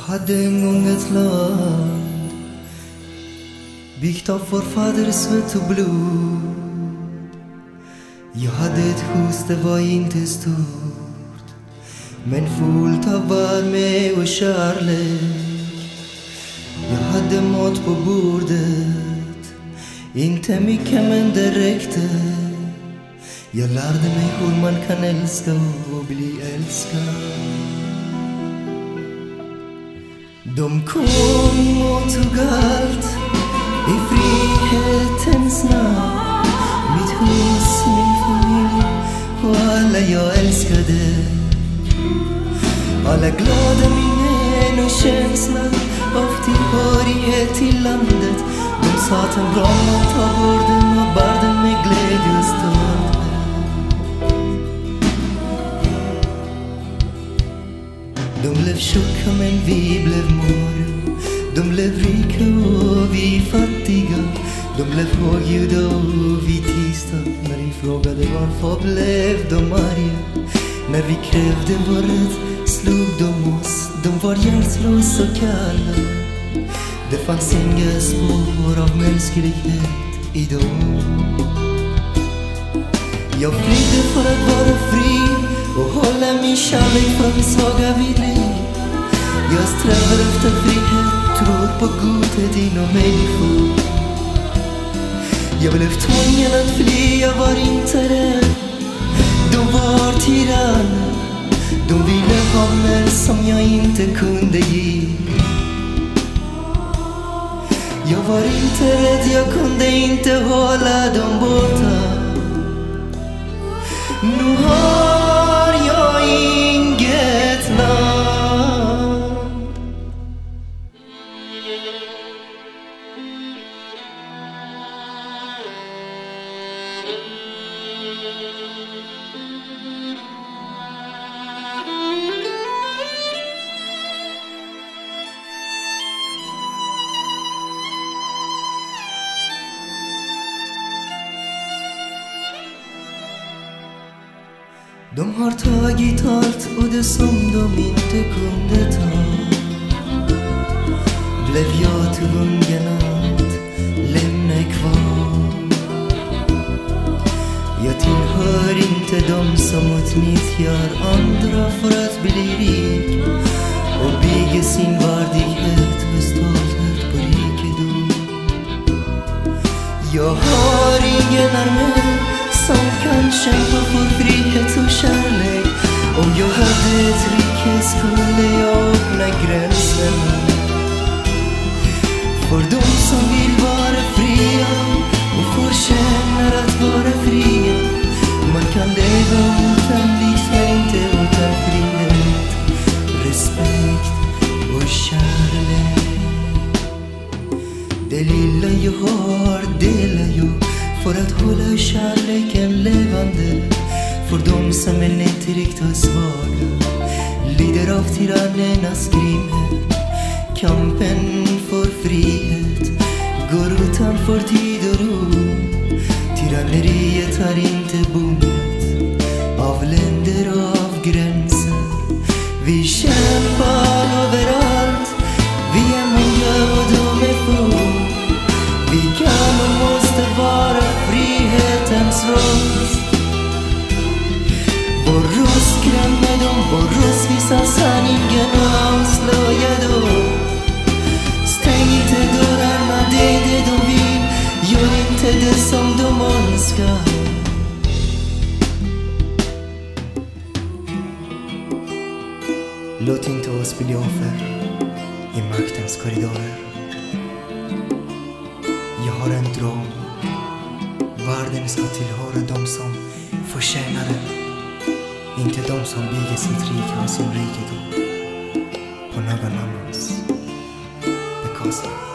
Jag hade en gång ett land Byggt av vår faders svett och blod. Jag hade ett hus, det var inte stort Men fullt av värme och kärlek. Jag hade mat på bordet Inte mycket men det räckte. Jag lärde mig hur man kan älska och bli älskad de kom och tog allt i frihetens namn. Mitt hus, min familj och alla jag älskade. Alla glada minnen och känslan av tillhörighet till landet. De sa att en bra vården och bar den med De blev tjocka men vi blev mor. De blev rika och vi fattiga. De blev högljudda och vi tysta. När vi frågade varför blev de arga? När vi krävde vår rätt slog de oss. De var hjärtlösa och kalla. Det fanns inga spår av mänsklighet i dem. Jag flydde för att vara fri och hålla min kärlek från svaga. Jag strävar efter frihet, tror på godhet inom människor. Jag blev tvungen att fly, jag var inte rädd. De var tyranner, de ville ha mer som jag inte kunde ge. Jag var inte rädd, jag kunde inte hålla dem borta. Nu har De har tagit allt och det som de inte kunde ta. Blev jag tvungen att lämna kvar. Jag tillhör inte de som utnyttjar andra för att bli rik och bygger sin värdighet och stolthet på rikedom. Jag har ingen armé som kan kämpa för frihet skulle jag öppna gränserna För de som vill vara fria och förtjänar att vara fria. Man kan leva utan liv men inte utan frihet. Respekt och kärlek. Det lilla jag har delar jag för att hålla kärleken levande. För de som är nedtryckta och svaga. Av tyrannernas grymhet Kampen för frihet går utanför tid och ro Tyranneriet har inte skrämmer dem, visar sanningen och avslöjar Stäng inte dörrarna, det är det de vill. Gör inte det som de önskar. Låt inte oss bli offer i maktens korridorer. Jag har en dröm. Världen ska tillhöra dem som förtjänar den. Inte de som bygger sitt rike med sin rikedom på någon annans bekostnad.